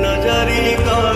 नजरी का